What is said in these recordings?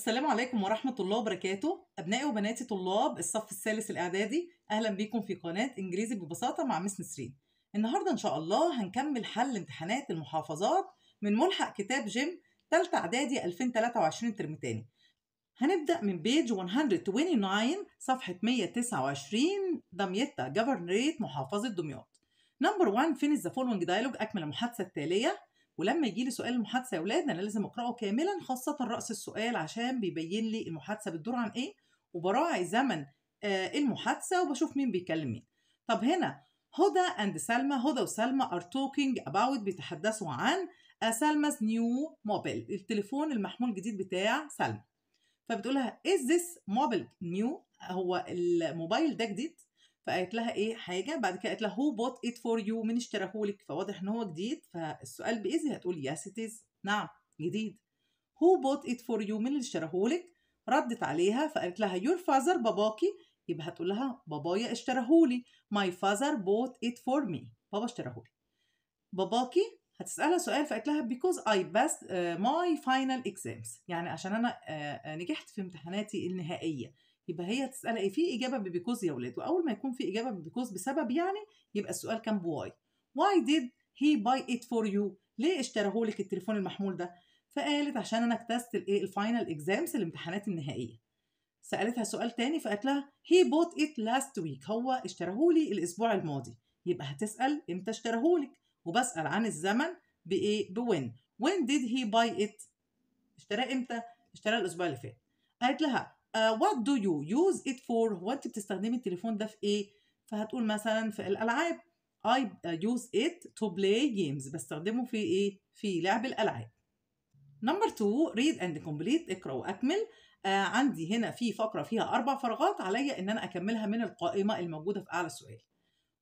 السلام عليكم ورحمة الله وبركاته. أبنائي وبناتي طلاب الصف الثالث الإعدادي أهلا بيكم في قناة إنجليزي ببساطة مع Miss نسرين. النهاردة إن شاء الله هنكمل حل امتحانات المحافظات من ملحق كتاب جيم تالتة إعدادي 2023 ترم تاني. هنبدأ من page 129 صفحة 129 Damietta Governorate محافظة دمياط. number 1 finish the following dialogue أكمل المحادثة التالية. ولما يجي لي سؤال المحادثة يا أولاد أنا لازم أقرأه كاملا خاصة رأس السؤال عشان بيبين لي المحادثة بتدور عن إيه وبراعي زمن آه المحادثة وبشوف مين بيكلم مين. طب هنا هدى and سلمى هدى وسلمى are talking about بيتحدثوا عن سلمى's new mobile التليفون المحمول الجديد بتاع سلمى. فبتقول لها is this mobile new هو الموبايل ده جديد؟ فقالت لها إيه حاجة بعد كده قالت لها who bought it for you مين اشتراهولك؟ فواضح إن هو جديد فالسؤال ب is هتقول yes it is نعم جديد. who bought it for you مين اللي اشتراهولك؟ ردت عليها فقالت لها your father باباكي يبقى هتقول لها بابايا اشتراهولي. my father bought it for me بابا اشتراهولي. باباكي هتسألها سؤال فقالت لها I passed uh, my final exams. يعني عشان أنا uh, نجحت في امتحاناتي النهائية. يبقى هي تسألها إيه في إجابة ب because يا ولاد وأول ما يكون في إجابة ب because بسبب يعني يبقى السؤال كان ب why why did he buy it for you ليه اشتراه لك التليفون المحمول ده؟ فقالت عشان أنا اجتزت الايه ال final exams الامتحانات النهائية. سألتها سؤال تاني فقالت لها he bought it last week. هو اشتراهولي الأسبوع الماضي. يبقى هتسأل إمتى اشتراهولك وبسأل عن الزمن بإيه؟ ب when. when did he buy it اشتراه إمتى؟ اشتراه الأسبوع اللي فات. قالت لها what do you use it for هو انت بتستخدمي التليفون ده في إيه؟ فهتقول مثلا في الألعاب I use it to play games. بستخدمه في إيه؟ في لعب الألعاب. نمبر 2 read and complete اقرأ وأكمل. آه عندي هنا في فقرة فيها أربع فراغات عليا إن أنا أكملها من القائمة الموجودة في أعلى السؤال.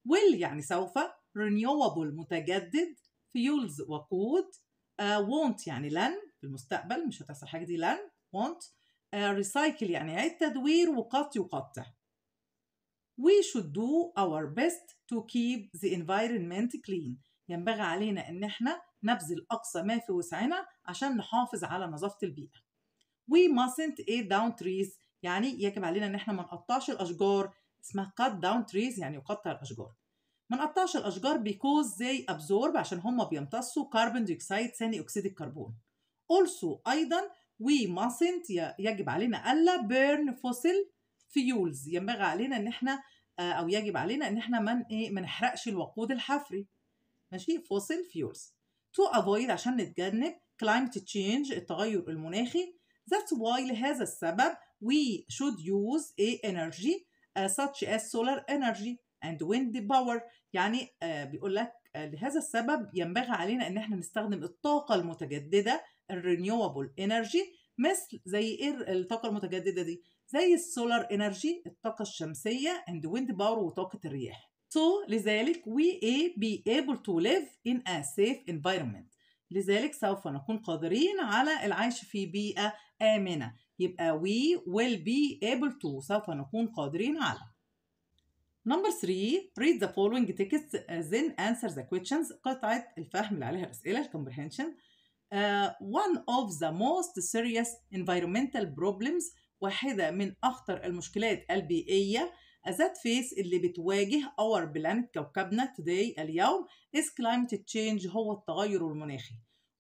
Will يعني سوف. Renewable متجدد. Fuels وقود. uh, won't يعني لن في المستقبل مش هتحصل حاجة دي لن. Won't recycle يعني عيد تدوير و cut يقطع we should do our best to keep the environment clean. ينبغي علينا إن إحنا نبذل أقصى ما في وسعنا عشان نحافظ على نظافة البيئة. We mustn't cut down trees. يعني يجب علينا إن إحنا ما نقطعش الأشجار. اسمها cut down trees يعني يقطع الأشجار. ما نقطعش الأشجار because they absorb عشان هم بيمتصوا carbon dioxide ثاني اكسيد الكربون. Also أيضا we mustn't يجب علينا ألا burn fossil fuels. ينبغي علينا إن إحنا أو يجب علينا إن إحنا من إيه ما نحرقش الوقود الحفري. ماشي؟ fossil fuels. To avoid عشان نتجنب climate change التغير المناخي. That's why لهذا السبب we should use a energy uh, such as solar energy and wind power. يعني uh, بيقول لك لهذا السبب ينبغي علينا إن إحنا نستخدم الطاقة المتجددة ال renewable energy مثل زي إيه الطاقة المتجددة دي؟ زي ال solar energy الطاقة الشمسية and wind power وطاقة الرياح. So لذلك we be able to live in a safe environment. لذلك سوف نكون قادرين على العيش في بيئة آمنة. يبقى we will be able to سوف نكون قادرين على. Number 3 read the following text then answer the questions. قطعة الفهم اللي عليها الأسئلة comprehension Uh, one of the most serious environmental problems واحدة من أخطر المشكلات البيئية that face اللي بتواجه our planet كوكبنا today اليوم is climate change هو التغير المناخي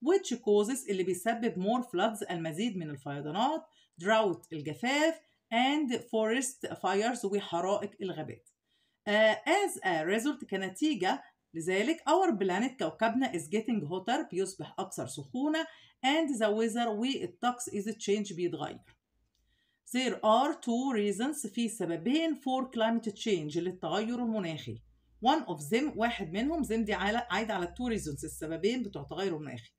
which causes اللي بيسبب more floods المزيد من الفيضانات drought الجفاف and forest fires وحرائق الغابات uh, as a result كنتيجة لذلك our planet كوكبنا is getting hotter بيصبح أكثر سخونة and the weather والطقس is change بيتغير. There are two reasons في سببين for climate change للتغير المناخي. One of them واحد منهم them دي عايدة على two reasons السببين بتوع التغير المناخي.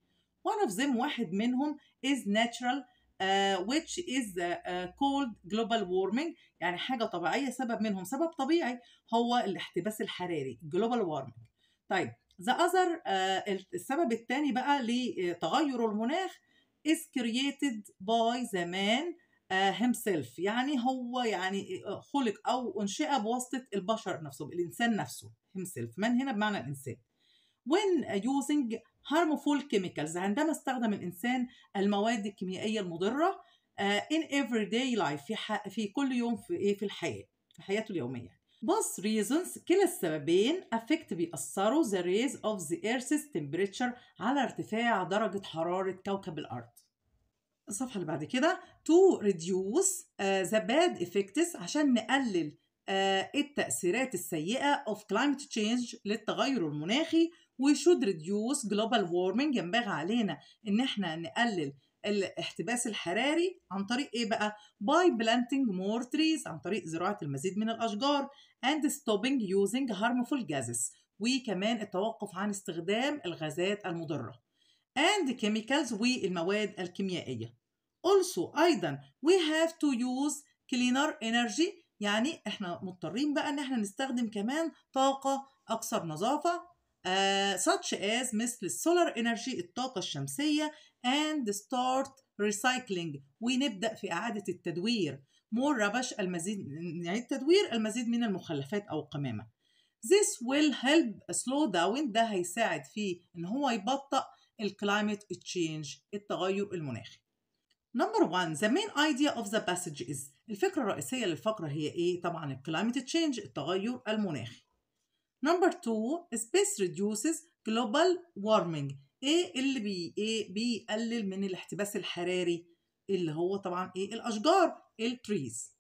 One of them واحد منهم is natural uh, which is uh, uh, called global warming يعني حاجة طبيعية سبب منهم سبب طبيعي هو الاحتباس الحراري global warming. طيب the other uh, السبب الثاني بقى لتغير المناخ is created by the man uh, himself. يعني هو يعني خلق أو أنشئ بواسطة البشر نفسهم الإنسان نفسه himself. من هنا بمعنى الإنسان. When using harmful chemicals عندما استخدم الإنسان المواد الكيميائية المضرة in everyday life في. في كل يوم في إيه؟ في الحياة في حياته اليومية. Both reasons كلا السببين affect بيأثروا the rays of the earth's temperature على ارتفاع درجة حرارة كوكب الأرض. الصفحة اللي بعد كده to reduce uh, the bad effects عشان نقلل uh, التأثيرات السيئة of climate change للتغير المناخي we should reduce global warming ينبغي علينا إن إحنا نقلل الاحتباس الحراري عن طريق إيه بقى؟ By planting more trees عن طريق زراعة المزيد من الأشجار and stopping using harmful gases. وكمان التوقف عن استخدام الغازات المضرة. And chemicals والمواد الكيميائية. Also أيضا we have to use cleaner energy. يعني إحنا مضطرين بقى إن إحنا نستخدم كمان طاقة أكثر نظافة. uh, such as مثل ال solar energy الطاقة الشمسية and start recycling. ونبدأ في إعادة التدوير. more rubbish المزيد يعني التدوير المزيد من المخلفات أو القمامة This will help slow down. ده هيساعد في إن هو يبطئ ال climate change التغير المناخي. Number one, the main idea of the passage is. الفكرة الرئيسية للفقرة هي إيه؟ طبعا ال climate change التغير المناخي. Number two, space reduces global warming. إيه اللي بي إيه بيقلل من الاحتباس الحراري اللي هو طبعا إيه الأشجار ال trees.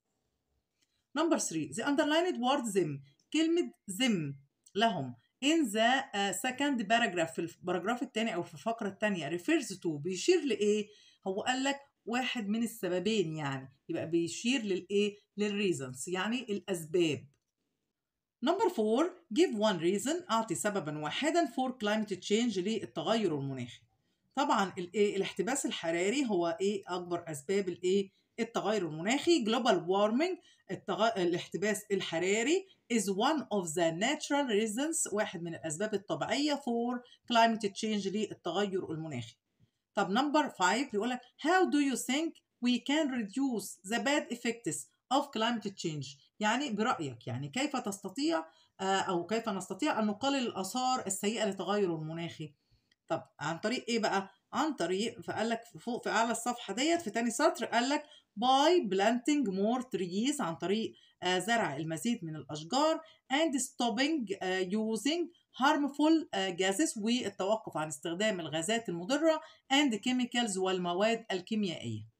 Number three, the underlined word them كلمة them لهم in the uh, second paragraph في ال paragraph الثاني أو في الفقرة الثانية refers to بيشير لإيه؟ هو قال لك واحد من السببين يعني يبقى بيشير للإيه؟ لل reasons يعني الأسباب. number 4 give one reason. أعطي سببا واحدا for climate change للتغير المناخي. طبعا الايه الاحتباس الحراري هو إيه أكبر أسباب الايه التغير المناخي. Global warming التغ... الاحتباس الحراري is one of the natural reasons واحد من الأسباب الطبيعية for climate change للتغير المناخي. طب number 5 بيقول لك how do you think we can reduce the bad effects of climate change يعني برأيك يعني كيف تستطيع أو كيف نستطيع أن نقلل الآثار السيئة للتغير المناخي طب عن طريق إيه بقى؟ عن طريق فقال لك فوق في أعلى الصفحة ديت في تاني سطر قال لك by planting more trees عن طريق زرع المزيد من الأشجار and stopping using harmful gases والتوقف عن استخدام الغازات المضرة and chemicals والمواد الكيميائية.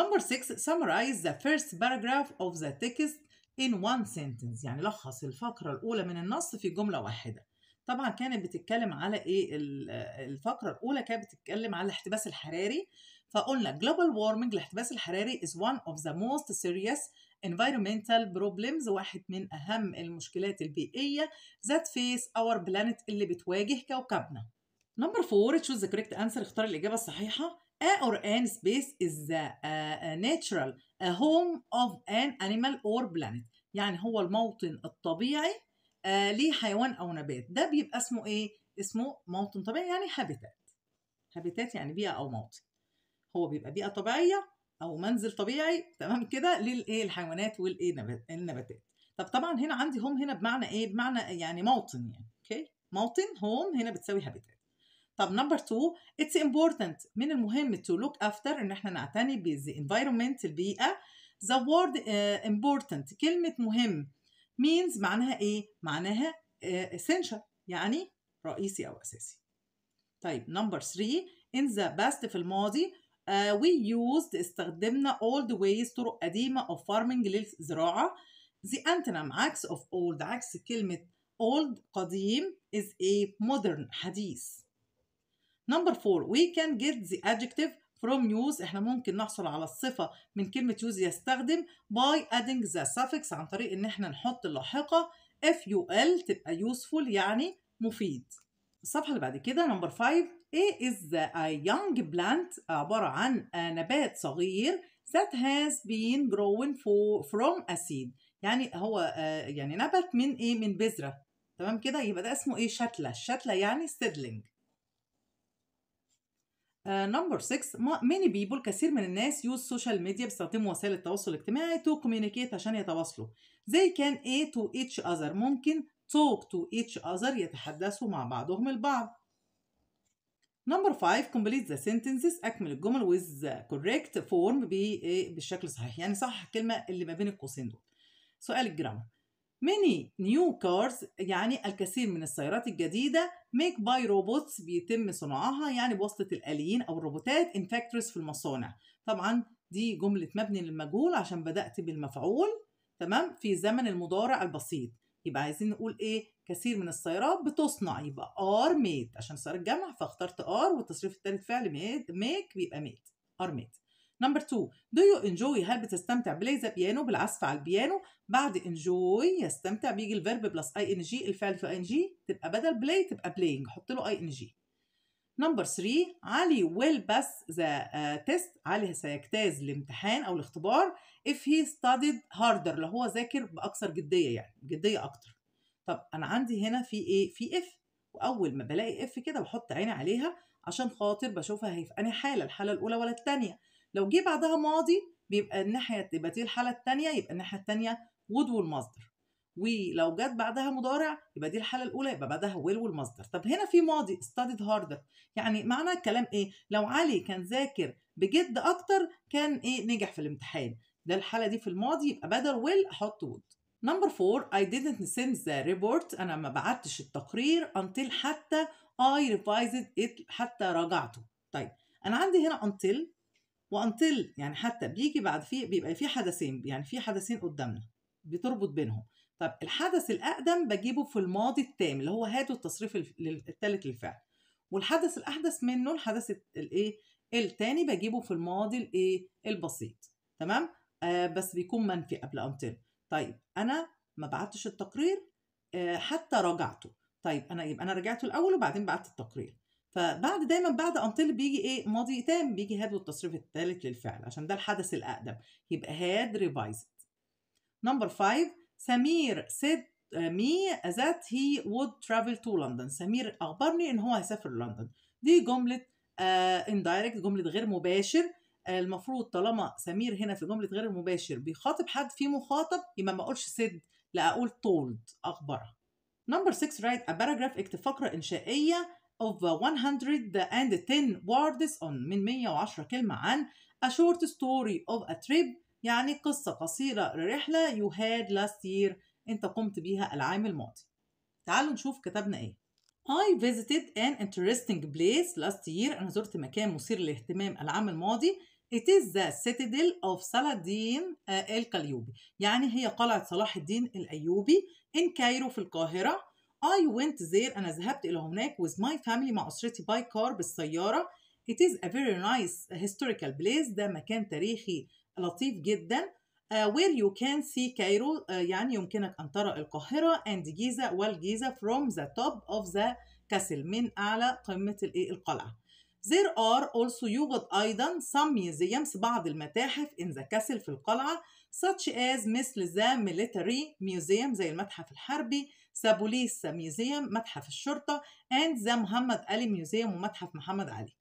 Number 6 summarize the first paragraph of the text in one sentence. يعني لخص الفقرة الأولى من النص في جملة واحدة. طبعا كانت بتتكلم على إيه؟ الفقرة الأولى كانت بتتكلم على الاحتباس الحراري. فقلنا global warming الاحتباس الحراري is one of the most serious environmental problems واحد من أهم المشكلات البيئية that face our planet اللي بتواجه كوكبنا. Number four choose the correct answer اختار الإجابة الصحيحة. Or an space is the uh, natural a home of an animal or plant. يعني هو الموطن الطبيعي uh, لحيوان أو نبات. ده بيبقى اسمه إيه؟ اسمه موطن طبيعي يعني habitat habitat يعني بيئة أو موطن. هو بيبقى بيئة طبيعية أو منزل طبيعي تمام كده للإيه؟ الحيوانات والإيه؟ نبات النباتات. طب طبعا هنا عندي home هنا بمعنى إيه؟ بمعنى يعني موطن يعني أوكي موطن home هنا بتساوي habitat طب number 2 it's important. من المهم to look after إن إحنا نعتني بال environment البيئة. Word uh, important كلمة مهم. means معناها إيه؟ معناها uh, essential يعني رئيسي أو أساسي. طيب number 3 in the past في الماضي uh, we used استخدمنا the ways طرق قديمة of farming للزراعة. The antonym عكس of old عكس كلمة old قديم is a modern حديث. Number four, we can get the adjective from use إحنا ممكن نحصل على الصفة من كلمة use يستخدم by adding the suffix عن طريق إن إحنا نحط اللاحقة ful تبقى useful يعني مفيد. الصفحة اللي بعد كده number five A is a young plant عبارة عن نبات صغير that has been grown from a seed. يعني هو يعني نبت من إيه؟ من بذرة. تمام كده؟ يبقى ده اسمه إيه؟ شتلة. الشتلة يعني seedling. number 6 many people كثير من الناس use social media بيستخدموا وسائل التواصل الاجتماعي to communicate عشان يتواصلوا. they can a to each other. ممكن talk to each other يتحدثوا مع بعضهم البعض. number 5 complete the sentences. أكمل الجمل with correct form بالشكل الصحيح. يعني صح الكلمة اللي ما بين القوسين دول. سؤال ال grammar. Many new cars يعني الكثير من السيارات الجديدة make by robots بيتم صناعها يعني بواسطة الآليين أو الروبوتات in factories في المصانع. طبعا دي جملة مبني للمجهول عشان بدأت بالمفعول. تمام؟ في زمن المضارع البسيط. يبقى عايزين نقول إيه؟ كثير من السيارات بتصنع يبقى are made عشان صار الجمع فاخترت are والتصريف الثالث فعل made make بيبقى made are made number 2 do you enjoy هل بتستمتع play the piano بالعزف على البيانو؟ بعد enjoy يستمتع بيجي ال verb plus ing الفعل في ing تبقى بدل play تبقى playing حط له ing number 3 علي will pass the test علي سيجتاز الامتحان أو الاختبار if he studied harder لو هو ذاكر بأكثر جدية يعني جدية أكتر. طب أنا عندي هنا في إيه في if وأول ما بلاقي if كده بحط عيني عليها عشان خاطر بشوفها هي في أنهي حالة الحالة الأولى ولا الثانية لو جه بعدها ماضي بيبقى الناحية تبقى دي الحالة الثانية يبقى الناحية الثانية would والمصدر. ولو جت بعدها مضارع يبقى دي الحالة الأولى يبقى بعدها will والمصدر. طب هنا في ماضي studied harder. يعني معنى الكلام إيه؟ لو علي كان ذاكر بجد أكتر كان إيه؟ نجح في الامتحان. ده الحالة دي في الماضي يبقى بدل will أحط would نمبر 4 I didn't send the report. أنا ما بعتش التقرير until حتى I revised it حتى راجعته طيب أنا عندي هنا until وuntil يعني حتى بيجي بعد فيه بيبقى في حدثين يعني في حدثين قدامنا بتربط بينهم. طب الحدث الأقدم بجيبه في الماضي التام اللي هو هاته التصريف الثالث للفعل. والحدث الأحدث منه الحدث الإيه؟ التاني بجيبه في الماضي الإيه؟ البسيط. تمام؟ آه بس بيكون منفي قبل until. طيب أنا ما بعتش التقرير حتى راجعته طيب أنا يبقى أنا رجعته الأول وبعدين بعت التقرير. فبعد دايما بعد until بيجي إيه ماضي تام بيجي had والتصريف الثالث للفعل عشان ده الحدث الأقدم. يبقى had revised number 5 سمير said me that he would travel to London. سمير أخبرني إن هو هيسافر لندن. دي جملة uh, indirect جملة غير مباشر. المفروض طالما سمير هنا في جملة غير المباشر بيخاطب حد في مخاطب يبقى ما أقولش said لا أقول told اخبره نمبر 6 write a paragraph اكتب فقرة إنشائية of 110 words on من 110 كلمة عن a short story of a trip يعني قصة قصيرة لرحلة you had last year انت قمت بيها العام الماضي. تعالوا نشوف كتبنا إيه. I visited an interesting place last year أنا زرت مكان مثير للاهتمام العام الماضي. It is the citadel of Saladin القليوبي. يعني هي قلعة صلاح الدين الأيوبي in Cairo في القاهرة. I went there أنا ذهبت إلى هناك with my family مع أسرتي by car بالسيارة. It is a very nice historical place. ده مكان تاريخي لطيف جدا. Uh, where you can see Cairo uh, يعني يمكنك أن ترى القاهرة and Giza والجيزة from the top of the castle. من أعلى قمة القلعة. There are also يوجد أيضا some museums بعض المتاحف in the castle في القلعة such as مثل the military museum زي المتحف الحربي the police museum متحف الشرطة and the محمد علي museum ومتحف محمد علي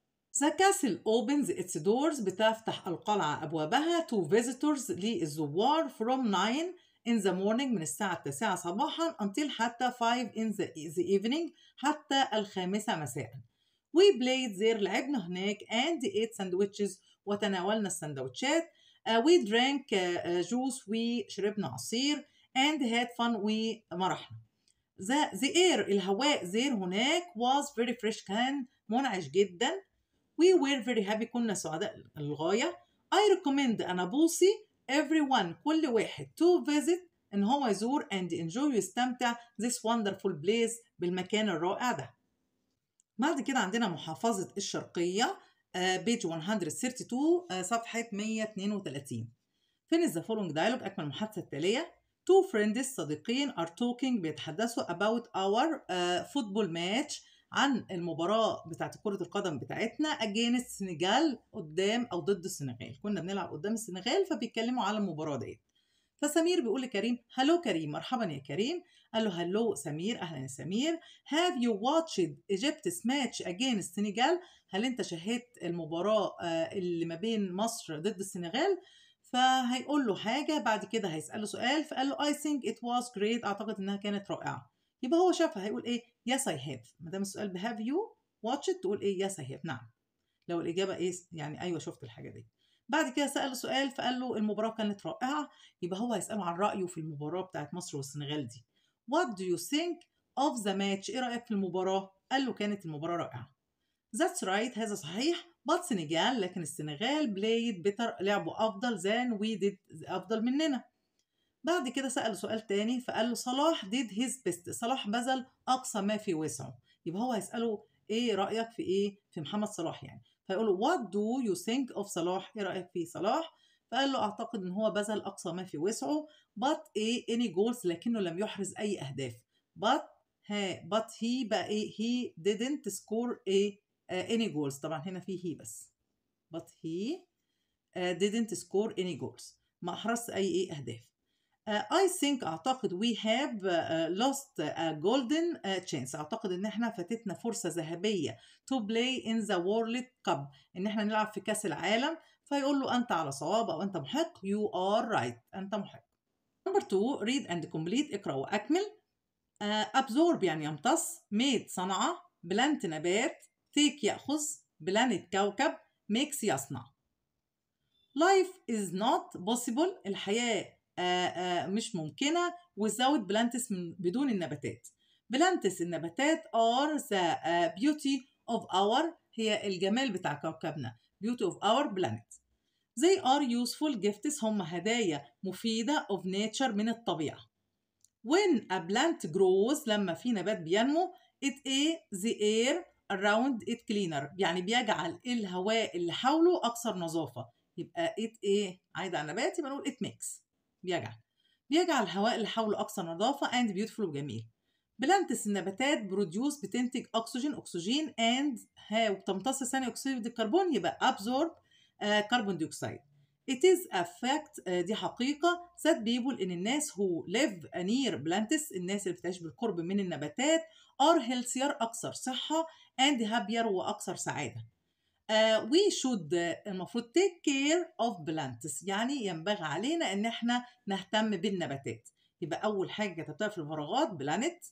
The castle opens its doors بتفتح القلعة أبوابها to visitors للزوار from 9 in the morning من الساعة التاسعة صباحا until حتى 5 in the, the evening حتى الخامسة مساء. We played there لعبنا هناك and ate sandwiches وتناولنا السندوتشات. Uh, we drank uh, juice وشربنا عصير and had fun ومرحنا. The, the air الهواء there هناك was very fresh كان منعش جدا. We were very happy كنا سعداء للغاية. I recommend أنا بوصي everyone كل واحد to visit إن هو يزور and enjoy ويستمتع this wonderful place بالمكان الرائع ده. بعد كده عندنا محافظة الشرقية بيج 132 uh, صفحة 132 فين the following dialogue أكمل المحادثة التالية. Two friends صديقين are talking بيتحدثوا about our uh, football match عن المباراة بتاعت كرة القدم بتاعتنا against السنغال قدام أو ضد السنغال. كنا بنلعب قدام السنغال فبيتكلموا على المباراة ديت. فسمير بيقول لكريم هلو كريم مرحبا يا كريم. قال له هلو سمير أهلا يا سمير. Have you watched Egypt's match against Senegal هل أنت شاهدت المباراة اللي ما بين مصر ضد السنغال؟ فهيقول له حاجة بعد كده هيسأله سؤال فقال له I think it was great. أعتقد إنها كانت رائعة. يبقى هو شافها هيقول إيه؟ Yes I have. ما دام السؤال بهاف يو it? تقول إيه؟ Yes I have. نعم. لو الإجابة إيه يعني أيوة شفت الحاجة دي. بعد كده سأله سؤال فقال له المباراة كانت رائعة يبقى هو هيسأله عن رأيه في المباراة بتاعت مصر والسنغال دي. What do you think of the match إيه رأيك في المباراة؟ قال له كانت المباراة رائعة. That's right هذا صحيح. But سنغال لكن السنغال played better لعبوا أفضل than we did أفضل مننا. بعد كده سأله سؤال تاني فقال له صلاح did his best. صلاح بذل أقصى ما في وسعه. يبقى هو هيسأله إيه رأيك في إيه؟ في محمد صلاح يعني. فيقول له what do you think of صلاح؟ إيه رأيك في صلاح؟ فقال له أعتقد إن هو بذل أقصى ما في وسعه but إيه any goals لكنه لم يحرز أي أهداف. But ها but he بقى إيه he didn't score a uh, any goals. طبعا هنا في he بس. But he uh, didn't score any goals. ما أحرزش أي إيه أهداف. Uh, I think أعتقد we have uh, lost a golden uh, chance أعتقد إن إحنا فاتتنا فرصة ذهبية to play in the World Cup إن إحنا نلعب في كأس العالم فيقول له أنت على صواب أو أنت محق you are right أنت محق number two read and complete اقرأ وأكمل uh, absorb يعني يمتص made صنع plant نبات take يأخذ planet كوكب makes يصنع life is not possible الحياة مش ممكنة without plants من بدون النباتات. plants النباتات are the uh, beauty of our هي الجمال بتاع كوكبنا beauty of our planet. They are useful gifts هم هدايا مفيدة of nature من الطبيعة. When a plant grows لما في نبات بينمو it is the air around it cleaner يعني بيجعل الهواء اللي حوله أكثر نظافة يبقى it إيه عايدة على النبات يبقى نقول it makes بيجعل. بيجعل الهواء اللي حوله أكثر نظافة and beautiful وجميل. plants النباتات produce بتنتج أكسجين and وبتمتص ثاني أكسيد الكربون يبقى absorb carbon dioxide It is a fact uh, دي حقيقة. That people إن الناس who live near plants الناس اللي بتعيش بالقرب من النباتات are healthier أكثر صحة and happier وأكثر سعادة. We should uh, المفروض take care of plants. يعني ينبغي علينا إن إحنا نهتم بالنباتات. يبقى أول حاجة كتبتها في الفراغات planet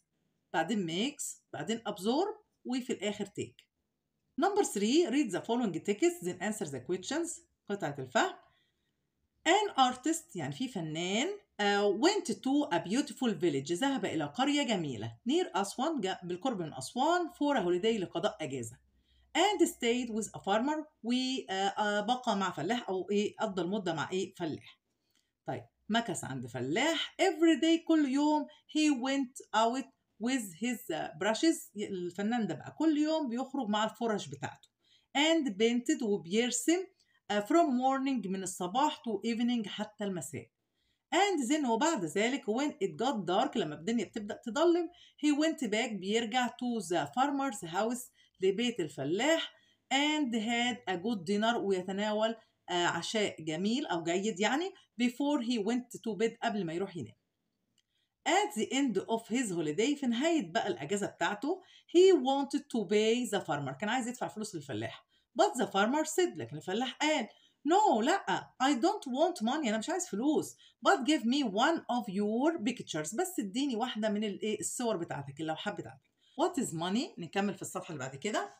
بعدين makes بعدين absorb وفي الآخر take. Number 3 read the following text then answer the questions. قطعة الفهم. An artist يعني في فنان uh, went to a beautiful village. ذهب إلى قرية جميلة. near أسوان بالقرب من أسوان for a holiday لقضاء أجازة. And stayed with a farmer. وبقى مع فلاح أو إيه قضى المده مع إيه فلاح. طيب مكث عند فلاح. Every day كل يوم he went out with his brushes. الفنان ده بقى كل يوم بيخرج مع الفرش بتاعته. And painted وبيرسم from morning من الصباح to evening حتى المساء. And then وبعد ذلك when it got dark لما الدنيا بتبدأ تضلم he went back بيرجع to the farmer's house لبيت الفلاح and had a good dinner ويتناول عشاء جميل أو جيد يعني before he went to bed قبل ما يروح ينام. At the end of his holiday في نهاية بقى الأجازة بتاعته he wanted to pay the farmer. كان عايز يدفع فلوس للفلاح. But the farmer said لكن الفلاح قال no لا I don't want money أنا مش عايز فلوس. But give me one of your pictures. بس اديني واحدة من الايه الصور بتاعتك اللوحات بتاعتك. What is money؟ نكمل في الصفحة اللي بعد كده.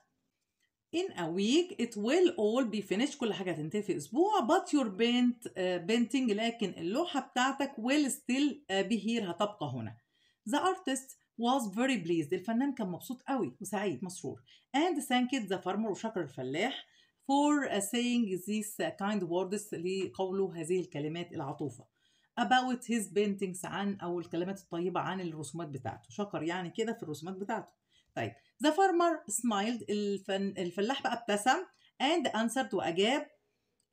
In a week it will all be finished كل حاجة هتنتهي في أسبوع but your paint, uh, painting لكن اللوحة بتاعتك will still uh, be here هتبقى هنا. The artist was very pleased الفنان كان مبسوط قوي وسعيد مسرور and thanked the farmer وشكر الفلاح for uh, saying these kind words لقوله هذه الكلمات العطوفة. About his paintings عن أو الكلمات الطيبة عن الرسومات بتاعته. شكر يعني كده في الرسومات بتاعته. طيب the farmer smiled الفن الفلاح بقى ابتسم and answered وأجاب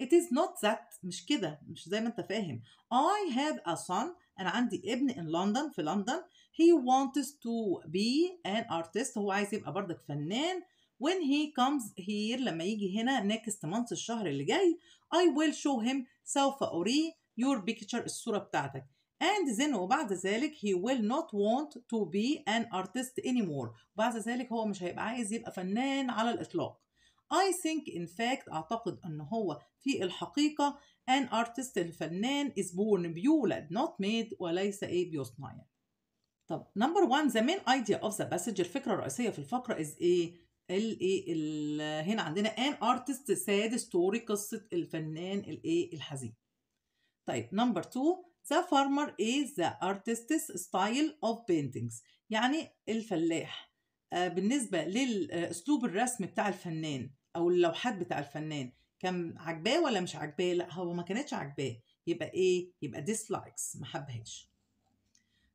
it is not that. مش كده مش زي ما انت فاهم. I had a son أنا عندي ابن in London في لندن he wants to be an artist. هو عايز يبقى برضك فنان. When he comes here لما يجي هنا next month الشهر اللي جاي I will show him سوف أريه. Your picture الصورة بتاعتك. And then وبعد ذلك he will not want to be an artist anymore. وبعد ذلك هو مش هيبقى عايز يبقى فنان على الإطلاق. I think in fact أعتقد أن هو في الحقيقة an artist الفنان is born بيولد not made وليس إيه بيصنع يعني. طب number one the main idea of the passage الفكرة الرئيسية في الفقرة is إيه ال- هنا عندنا an artist's sad story قصة الفنان الايه الحزين. طيب number 2 the farmer is the artist's style of paintings. يعني الفلاح آه، بالنسبة للأسلوب الرسم بتاع الفنان أو اللوحات بتاع الفنان كان عجباه ولا مش عجباه؟ لا هو ما كانتش عجباه يبقى إيه؟ يبقى dislikes ما حبهاش.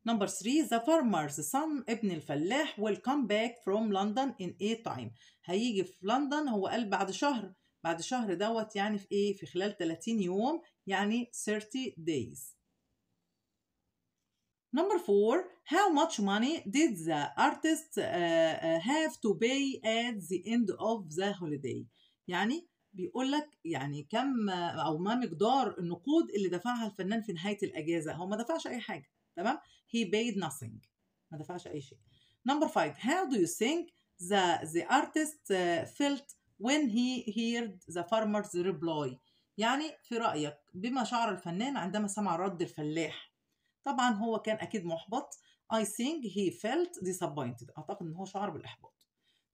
نمبر 3 the farmer's son ابن الفلاح will come back from London in a time. هيجي في لندن هو قال بعد شهر بعد شهر دوت يعني في إيه؟ في خلال 30 يوم يعني 30 days Number four, how much money did the artist uh, uh, have to pay at the end of the holiday؟ يعني بيقول لك يعني كم أو ما مقدار النقود اللي دفعها الفنان في نهايه الاجازه هو ما دفعش اي حاجة تمام he paid nothing ما دفعش اي شيء number five how do you think the the artist uh, felt when he heard the farmer's reply يعني في رأيك بما شعر الفنان عندما سمع رد الفلاح طبعا هو كان أكيد محبط. I think he felt disappointed. أعتقد إن هو شعر بالإحباط.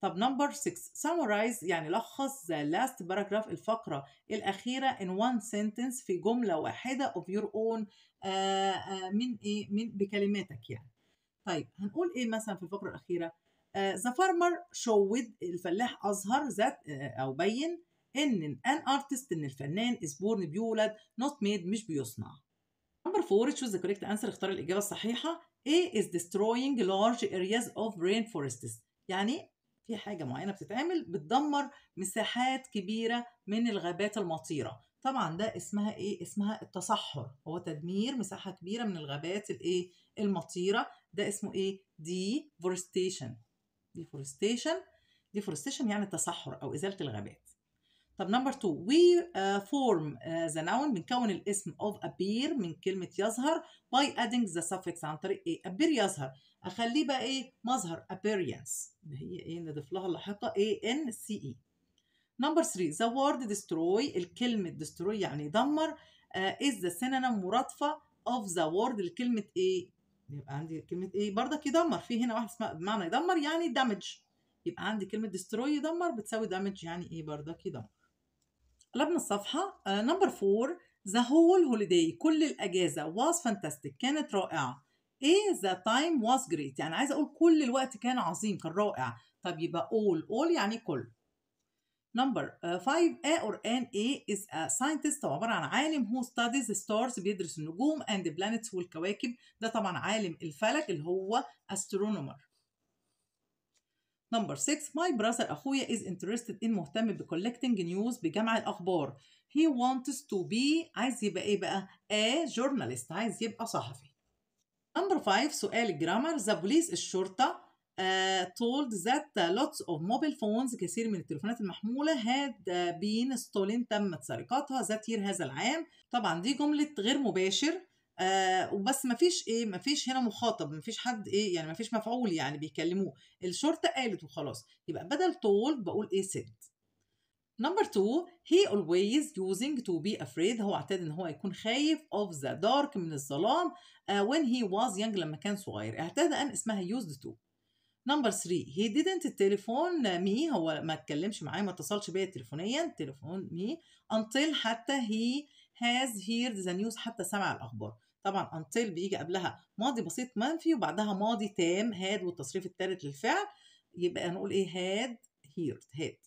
طب نمبر 6 summarize يعني لخص the last paragraph الفقرة الأخيرة in one sentence في جملة واحدة of your own آه آه من إيه؟ من بكلماتك يعني. طيب هنقول إيه مثلا في الفقرة الأخيرة؟ آه the farmer showed الفلاح أظهر ذات آه أو بين إن an artist إن الفنان is born بيولد not made مش بيصنع Number four, choose the correct answer. اختار الإجابة الصحيحة. A is destroying large areas of rainforests. يعني في حاجة معينة بتتعمل بتدمر مساحات كبيرة من الغابات المطيرة. طبعا ده اسمها إيه؟ اسمها التصحر. هو تدمير مساحة كبيرة من الغابات الإيه؟ المطيرة. ده اسمه إيه؟ deforestation. deforestation deforestation يعني التصحر أو إزالة الغابات. طب number 2 we uh, form uh, the noun بنكون الاسم of appear من كلمة يظهر by adding the suffix عن طريق إيه appear يظهر. أخليه بقى إيه؟ مظهر appearance. اللي هي إيه؟ نضيف لها اللاحقة a n c e. number 3 the word destroy الكلمة destroy يعني يدمر uh, is the synonym مرادفة of the word لكلمة إيه يبقى عندي كلمة إيه برضك يدمر. في هنا واحد اسمها بمعنى يدمر يعني damage. يبقى عندي كلمة destroy يدمر بتساوي damage يعني إيه؟ برضك يدمر. قلبنا الصفحة number four the whole holiday كل الأجازة was fantastic كانت رائعة. إيه the time was great يعني عايزة أقول كل الوقت كان عظيم كان رائع. طب يبقى all all يعني كل. number 5 A or an A is a scientist هو عبارة عن عالم who studies stars بيدرس النجوم and planets والكواكب. ده طبعا عالم الفلك اللي هو astronomer. number 6 my brother أخويا is interested in مهتم ب collecting news بجمع الأخبار. He wants to be عايز يبقى إيه بقى؟ A journalist عايز يبقى صحفي. number 5 سؤال الجرامر the police الشرطة uh, told that lots of mobile phones كثير من التليفونات المحمولة had been stolen تمت سرقتها. that year هذا العام طبعا دي جملة غير مباشر. آه وبس ما فيش إيه ما فيش هنا مخاطب ما فيش حد إيه يعني ما فيش مفعول يعني بيكلموه. الشرطة قالت وخلاص. يبقى بدل told بقول إيه said number 2 he always using to be afraid. هو اعتاد إن هو يكون خايف of the dark من الظلام uh, when he was young لما كان صغير. اعتاد أن اسمها used to. number 3 he didn't telephone me. هو ما اتكلمش معايا ما اتصلش بيا تليفونيا telephone me until حتى he has heard the news حتى سمع الأخبار. طبعا until بيجي قبلها ماضي بسيط منفي وبعدها ماضي تام had والتصريف الثالث للفعل يبقى نقول إيه had heard had.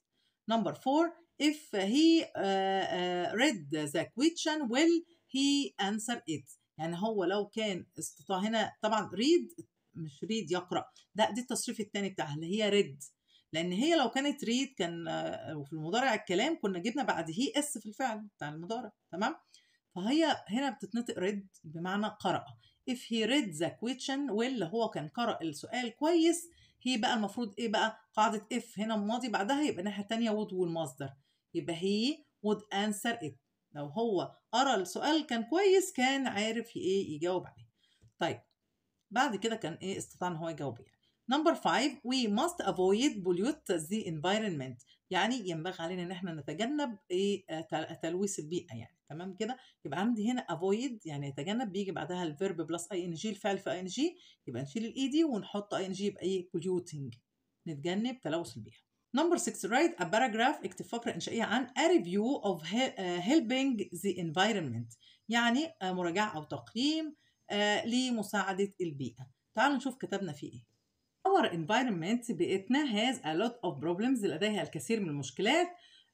Number four if he uh, uh, read the question will he answer it يعني هو لو كان استطاع هنا طبعا read مش read يقرأ. ده دي التصريف الثاني بتاعها اللي هي read. لأن هي لو كانت read كان وفي المضارع الكلام كنا جبنا بعد هي اس في الفعل بتاع المضارع تمام؟ فهي هنا بتتنطق read بمعنى قرأ. If he read the question well هو كان قرأ السؤال كويس هي بقى المفروض إيه بقى؟ قاعدة if هنا ماضي بعدها يبقى الناحية التانية would والمصدر يبقى he would answer it. لو هو قرأ السؤال كان كويس كان عارف إيه يجاوب عليه. طيب بعد كده كان إيه استطاع إن هو يجاوب يعني. number 5 we must avoid pollute the environment. يعني ينبغي علينا إن إحنا نتجنب إيه تلويث البيئة يعني. تمام كده؟ يبقى عندي هنا avoid يعني يتجنب بيجي بعدها ال verb plus ing الفعل في ing يبقى نشيل ال e دي ونحط ing يبقى إيه polluting. نتجنب تلوث البيئة. Number 6 write a paragraph اكتب فقرة إنشائية عن of he- uh, helping the environment. يعني uh, مراجعة أو تقييم لمساعدة البيئة. تعالوا نشوف كتبنا فيه إيه. Our environment بيئتنا has a lot of problems لديها الكثير من المشكلات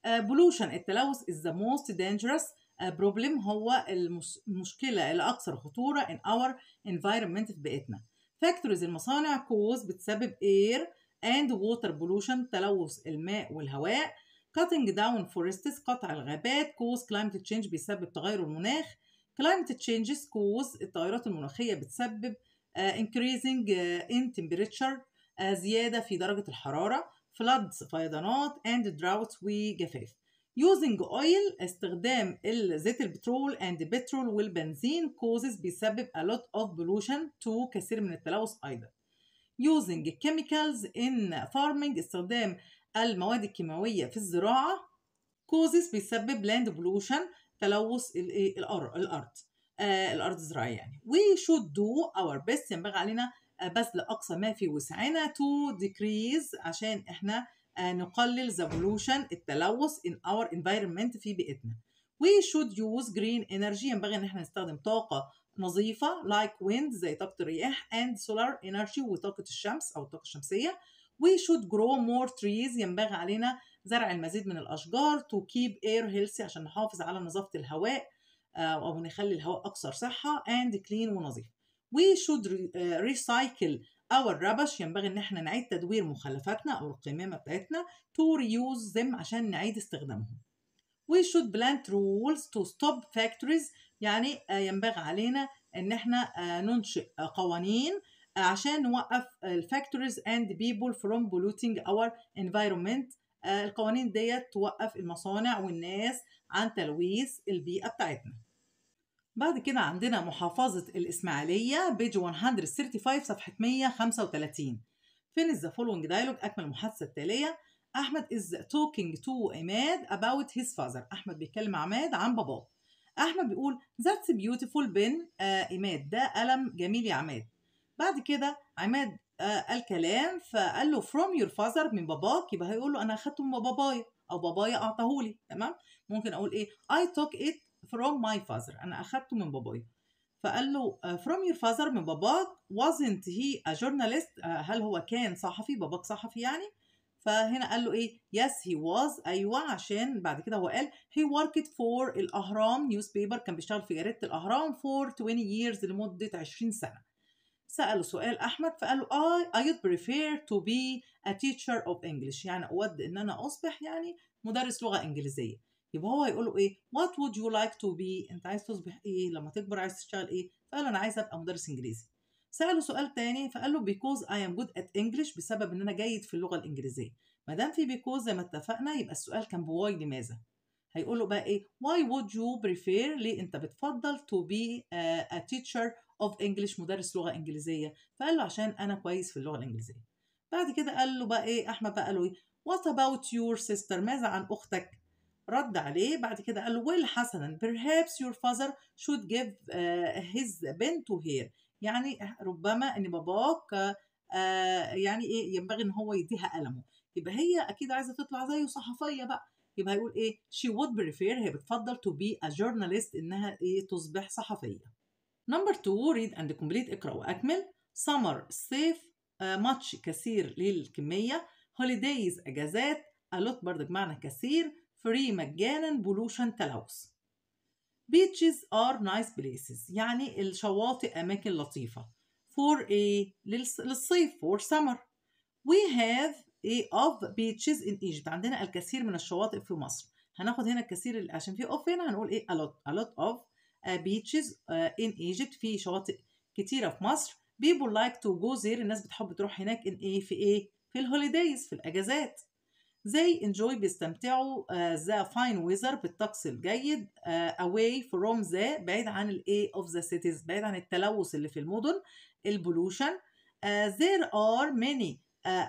uh, pollution التلوث is the most dangerous uh, problem هو المس- المشكلة الأكثر خطورة in our environment في بيئتنا factories المصانع cause بتسبب air and water pollution تلوث الماء والهواء cutting down forests قطع الغابات cause climate change بيسبب تغير المناخ climate changes cause التغيرات المناخية بتسبب uh, increasing uh, in temperature uh, زيادة في درجة الحرارة floods فيضانات and droughts وجفاف using oil استخدام زيت البترول and petrol والبنزين causes بيسبب a lot of pollution to كثير من التلوث أيضا. Using chemicals in farming استخدام المواد الكيماوية في الزراعة causes بيسبب land pollution تلوث ال- الأر- الأرض. آه الأرض الزراعية يعني. We should do our best ينبغي علينا آه، بذل أقصى ما في وسعنا to decrease عشان إحنا آه نقلل the pollution التلوث in our environment في بيئتنا. We should use green energy. ينبغي إن إحنا نستخدم طاقة نظيفة like wind زي طاقة الرياح and solar energy وطاقة الشمس أو الطاقة الشمسية. We should grow more trees. ينبغي علينا زرع المزيد من الأشجار to keep air healthy عشان نحافظ على نظافة الهواء. آه، أو نخلي الهواء أكثر صحة and clean ونظيف. We should re- آه، recycle our rubbish. ينبغي إن إحنا نعيد تدوير مخلفاتنا أو القمامة بتاعتنا to reuse them عشان نعيد استخدامهم. We should plant rules to stop factories. يعني آه، ينبغي علينا إن إحنا آه، ننشئ آه، قوانين آه، عشان نوقف ال factories and people from polluting our environment. آه، القوانين ديت توقف المصانع والناس عن تلويث البيئة بتاعتنا. بعد كده عندنا محافظة الإسماعيلية page 135 صفحة 135 finish the following dialogue أكمل المحادثة التالية. أحمد is talking to عماد about his father. أحمد بيتكلم عماد عن باباه. أحمد بيقول that's beautiful pen آه عماد. ده قلم جميل يا عماد. بعد كده عماد آه قال كلام فقال له from your father من باباك يبقى هيقول له أنا أخدته من بابايا أو بابايا أعطاهولي تمام؟ ممكن أقول إيه؟ I took it from my father أنا أخدته من بابايا. فقال له آه، from your father من باباك wasn't he a journalist آه، هل هو كان صحفي؟ باباك صحفي يعني. فهنا قال له إيه؟ Yes he was. أيوه عشان بعد كده هو قال he worked for الأهرام newspaper كان بيشتغل في جريده الأهرام for 20 years لمدة 20 سنة. سأله سؤال أحمد فقال له I I would prefer to be a teacher of English. يعني أود إن أنا أصبح يعني مدرس لغة إنجليزية. يبقى هو هيقول له إيه؟ What would you like to be أنت عايز تصبح إيه؟ لما تكبر عايز تشتغل إيه؟ فقال أنا عايز أبقى مدرس إنجليزي. سأله سؤال تاني فقال له because I am good at English بسبب إن أنا جيد في اللغة الإنجليزية. ما دام في because زي ما اتفقنا يبقى السؤال كان بواي لماذا؟ هيقول له بقى إيه؟ Why would you prefer ليه؟ أنت بتفضل to be a teacher of English مدرس لغة إنجليزية. فقال له عشان أنا كويس في اللغة الإنجليزية. بعد كده قال له بقى إيه؟ أحمد بقى قال له What about your sister? ماذا عن أختك؟ رد عليه. بعد كده قال له well حسنا. Perhaps your father should give uh, his to her. يعني ربما إن باباك آه يعني إيه؟ ينبغي إن هو يديها قلمه. يبقى هي أكيد عايزة تطلع زيه صحفية بقى. يبقى هيقول إيه؟ She would prefer هي بتفضل to be a journalist إنها إيه؟ تصبح صحفية. نمبر 2 read and complete اقرأ وأكمل. Summer الصيف uh, much كثير للكمية. Holidays أجازات. lot برضه بمعنى كثير. Free مجانا. Pollution تلوث. Beaches are nice places. يعني الشواطئ أماكن لطيفة. For a للص- للصيف. For summer. We have a of beaches in Egypt. عندنا الكثير من الشواطئ في مصر. هناخد هنا الكثير عشان في of هنا هنقول إيه؟ A lot. A lot of uh, in Egypt في شواطئ كتيرة في مصر. People like to go there الناس بتحب تروح هناك in إيه؟ في إيه؟ في الهوليدايز في الأجازات. They enjoy بيستمتعوا uh, the fine weather بالطقس الجيد uh, away from بعيد عن ال A of the cities بعيد عن التلوث اللي في المدن البولوشن uh, there are many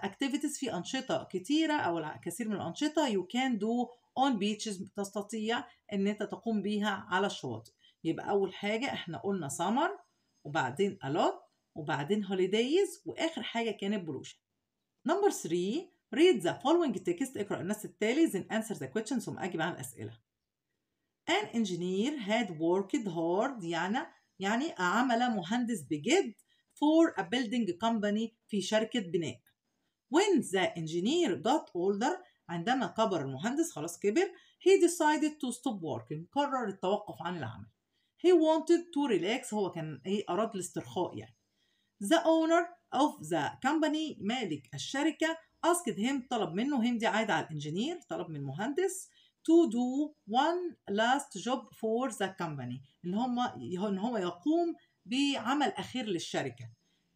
activities في أنشطة كتيرة أو الكثير من الأنشطة you can do on beaches تستطيع إن أنت تقوم بيها على الشواطئ. يبقى أول حاجة إحنا قلنا summer وبعدين lot وبعدين holidays وآخر حاجة كانت pollution Number 3 read the following text اقرأ النص التالي then answer the questions ثم أجب عن الأسئلة An engineer had worked hard يعني يعني عمل مهندس بجد for a building company في شركة بناء. When the engineer got older عندما كبر المهندس خلاص كبر he decided to stop working قرر التوقف عن العمل. He wanted to relax. هو كان إيه أراد الاسترخاء يعني. The owner of the company مالك الشركة asked him طلب منه him دي عايدة على الإنجينير طلب من المهندس to do one last job for the company ان هم إن هو يقوم بعمل أخير للشركة.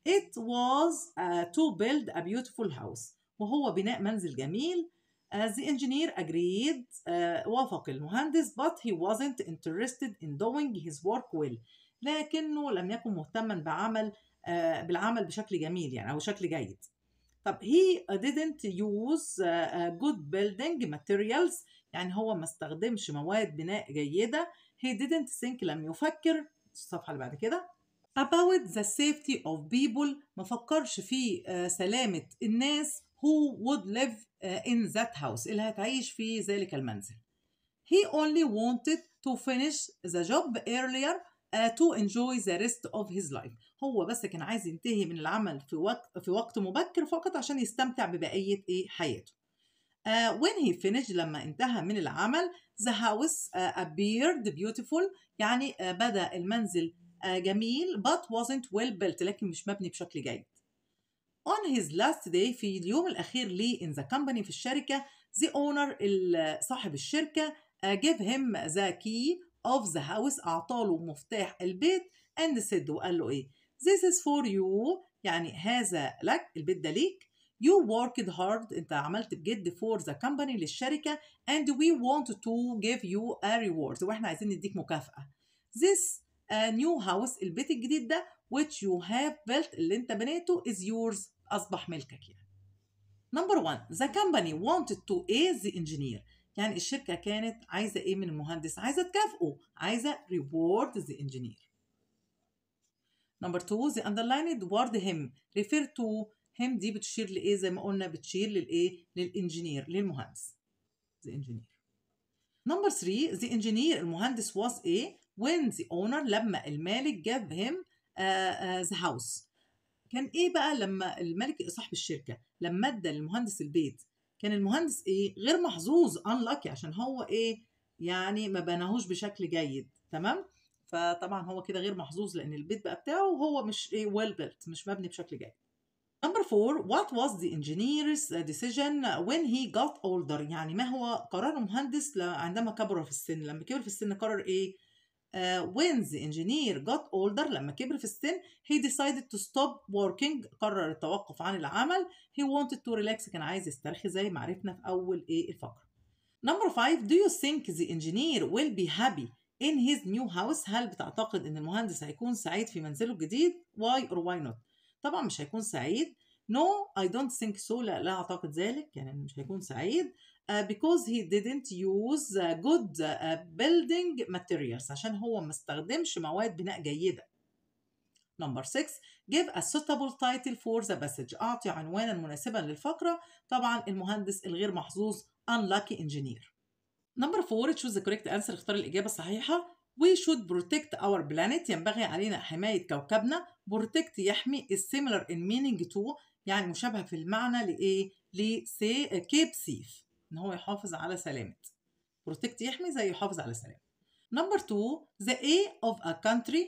It was uh, to build a beautiful house. وهو بناء منزل جميل. Uh, the engineer agreed uh, وافق المهندس but he wasn't interested in doing his work well لكنه لم يكن مهتما بعمل uh, بالعمل بشكل جميل يعني أو شكل جيد طب he didn't use uh, good building materials يعني هو ما استخدمش مواد بناء جيدة he didn't think لم يفكر الصفحة اللي بعد كده about the safety of people ما فكرش في uh, سلامة الناس who would live uh, in that house اللي هتعيش في ذلك المنزل he only wanted to finish the job earlier uh, to enjoy the rest of his life هو بس كان عايز ينتهي من العمل في وقت في وقت مبكر فقط عشان يستمتع ببقية إيه حياته Uh, when he finished لما انتهى من العمل the house uh, appeared beautiful يعني uh, بدا المنزل uh, جميل but wasn't well built لكن مش مبني بشكل جيد. On his last day في اليوم الأخير ليه in the company في الشركة the owner صاحب الشركة uh, gave him the key of the house أعطاله مفتاح البيت and said وقال له إيه this is for you يعني هذا لك البيت ده ليك you worked hard انت عملت بجد for the company للشركة and we want to give you a reward وإحنا عايزين نديك مكافأة this uh, new house البيت الجديد ده which you have built اللي انت بنيته is yours أصبح ملكك يعني number one the company wanted to aid the engineer يعني الشركة كانت عايزة إيه من المهندس عايزة تكافئه عايزة reward the engineer number two the underlined word him refer to هم دي بتشير لايه زي ما قلنا بتشير للايه للانجينير للمهندس the engineer number 3 the engineer المهندس was إيه when the owner لما المالك جاب him uh, uh, the house كان إيه بقى لما الملك صاحب الشركة لما ادى للمهندس البيت كان المهندس إيه غير محظوظ unlucky عشان هو إيه يعني ما بناهوش بشكل جيد تمام فطبعا هو كده غير محظوظ لأن البيت بقى بتاعه هو مش إيه well built مش مبني بشكل جيد Number four, what was the engineer's decision when he got older؟ يعني ما هو قرار المهندس عندما كبر في السن؟ لما كبر في السن قرر إيه؟ Uh, when the engineer got older لما كبر في السن he decided to stop working قرر التوقف عن العمل he wanted to relax كان عايز يسترخي زي ما عرفنا في أول إيه الفقرة. Number five, do you think the engineer will be happy in his new house؟ هل بتعتقد إن المهندس هيكون سعيد في منزله الجديد؟ Why or why not؟ طبعا مش هيكون سعيد No, I don't think so. لا, لا أعتقد ذلك يعني مش هيكون سعيد because he didn't use uh, good uh, building materials عشان هو ما استخدمش مواد بناء جيدة. Number 6 give a suitable title for the passage أعطي عنوانا مناسبا للفقرة طبعا المهندس الغير محظوظ unlucky engineer. Number 4 choose the correct answer اختار الإجابة الصحيحة We should protect our planet ينبغي علينا حماية كوكبنا protect يحمي is similar in meaning to يعني مشابهة في المعنى لإيه؟ لسي كيب سيف إن هو يحافظ على سلامة. Protect يحمي زي يحافظ على سلامة. Number two the A of a country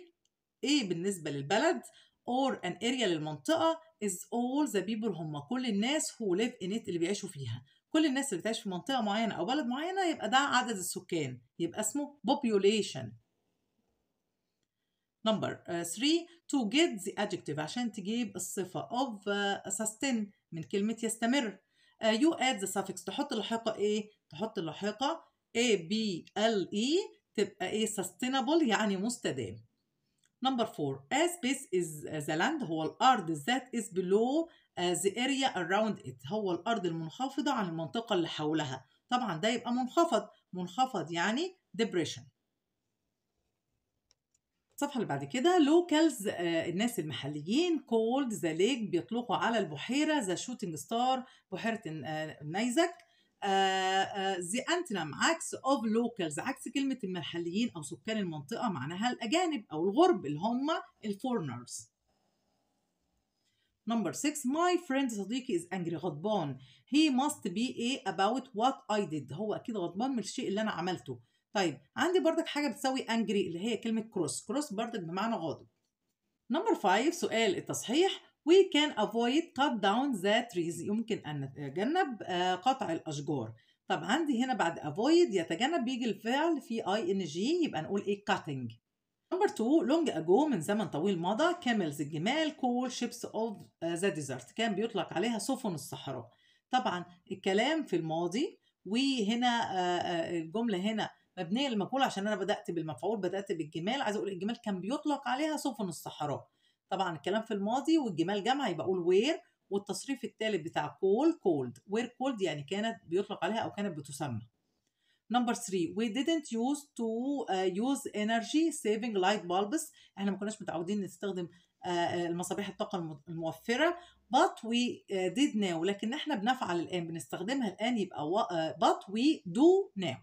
A بالنسبة للبلد or an area للمنطقة is all the people هم كل الناس who live in it اللي بيعيشوا فيها. كل الناس اللي بتعيش في منطقة معينة أو بلد معينة يبقى ده عدد السكان. يبقى اسمه population. Number 3 to get the adjective عشان تجيب الصفة of uh, sustain من كلمة يستمر. You add the suffix. تحط اللاحقة إيه؟ تحط اللاحقة A B L E تبقى إيه؟ sustainable يعني مستدام. Number 4 A space is the land هو الأرض that is below uh, the area around it. هو الأرض المنخفضة عن المنطقة اللي حولها. طبعا ده يبقى منخفض. منخفض يعني depression. الصفحة اللي بعد كده locals آه الناس المحليين called the lake بيطلقوا على البحيرة the shooting star بحيرة آه نيزك the antonym عكس of locals عكس كلمة المحليين أو سكان المنطقة معناها الأجانب أو الغرب اللي هم الفورنرز Number 6 My friend صديقي is angry غضبان. He must be a about what I did. هو أكيد غضبان من الشيء اللي أنا عملته. طيب عندي بردك حاجة بتساوي angry اللي هي كلمة cross. cross بردك بمعنى غاضب. Number 5 سؤال التصحيح. We can avoid cut down the trees. يمكن أن نتجنب قطع الأشجار. طب عندي هنا بعد avoid يتجنب بيجي الفعل في ing يبقى نقول إيه؟ cutting. number 2 long ago من زمن طويل مضى camels الجمال called ships of the desert كان بيطلق عليها سفن الصحراء. طبعا الكلام في الماضي وهنا الجملة هنا مبنية للمجهول عشان أنا بدأت بالمفعول بدأت بالجمال. عايزه أقول الجمال كان بيطلق عليها سفن الصحراء طبعا الكلام في الماضي والجمال جمع يبقى أقول were والتصريف الثالث بتاع call called were called يعني كانت بيطلق عليها أو كانت بتسمى. number 3 we didn't use to uh, use energy saving light bulbs. إحنا ما كناش متعودين نستخدم uh, المصابيح الطاقة الموفرة but we uh, did now. لكن إحنا بنفعل الآن بنستخدمها الآن يبقى uh, but we do now.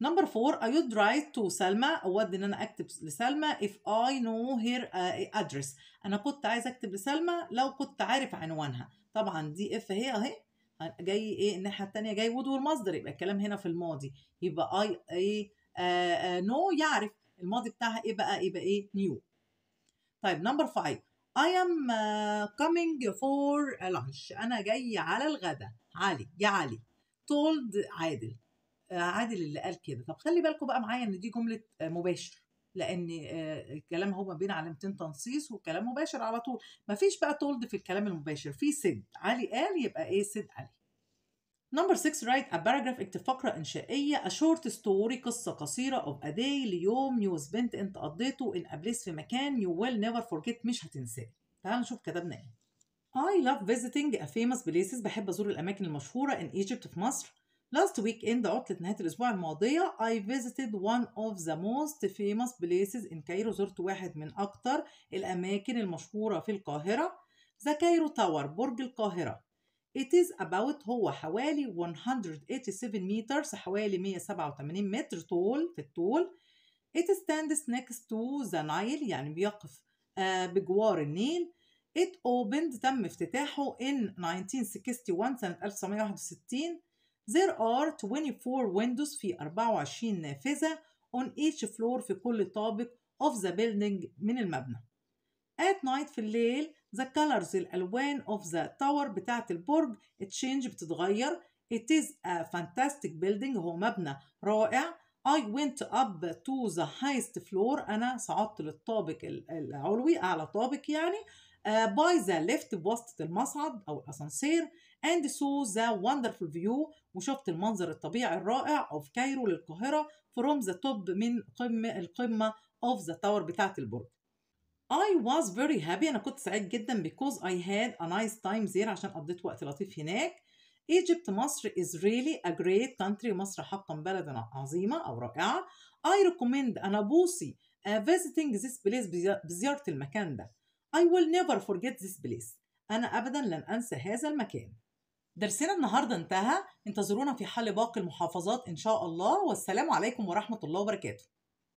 number 4 I would write to سلمى أود إن أنا أكتب لسلمى. If I know her uh, address. أنا كنت عايز أكتب لسلمى لو كنت عارف عنوانها. طبعا دي if هي أهي. جاي إيه؟ الناحية الثانية جاي would والمصدر يبقى الكلام هنا في الماضي. يبقى اي إيه know يعرف. الماضي بتاعها إيه بقى؟ يبقى إيه؟ knew طيب number 5 I am uh, coming for lunch. أنا جاي على الغداء علي يا علي. told عادل. uh, عادل اللي قال كده. طب خلي بالكم بقى معايا إن دي جملة uh, مباشر لأن الكلام هو ما بين علامتين تنصيص وكلام مباشر على طول. مفيش بقى تولد في الكلام المباشر في سد. علي قال يبقى إيه سد علي نمبر 6 write a paragraph اكتب فقرة إنشائية a short story قصة قصيرة of a day ليوم you spent أنت قضيته a place في مكان you will never forget مش هتنساه. تعالوا نشوف كتبنا إيه. I love visiting a famous places بحب أزور الأماكن المشهورة in Egypt في مصر. Last weekend عطلة نهاية الأسبوع الماضية I visited one of the most famous places in Cairo. زرت واحد من أكتر الأماكن المشهورة في القاهرة The Cairo Tower برج القاهرة. It is about هو حوالي 187 meters حوالي 187 متر طول في الطول. It stands next to the Nile يعني بيقف آه بجوار النيل. It opened تم افتتاحه in 1961 سنة 1961 There are 24 windows في 24 نافذة on each floor في كل طابق of the building من المبنى. At night في الليل the colors الألوان of the tower بتاعة البرج change بتتغير. It is a fantastic building هو مبنى رائع. I went up to the highest floor أنا صعدت للطابق العلوي أعلى طابق يعني uh, by the left بواسطة المصعد أو الأسانسير and saw the wonderful view وشفت المنظر الطبيعي الرائع of كايرو للقاهرة from the top من قمة القمة of the tower بتاعة البرج. I was very happy أنا كنت سعيد جدا because I had a nice time there عشان قضيت وقت لطيف هناك. Egypt مصر is really a great country مصر حقا بلد عظيمة أو رائعة. I recommend أنا بوصي uh, visiting this place بزيارة المكان ده. I will never forget this place. أنا أبدا لن أنسى هذا المكان. درسنا النهاردة انتهى. انتظرونا في حل باقي المحافظات إن شاء الله. والسلام عليكم ورحمة الله وبركاته.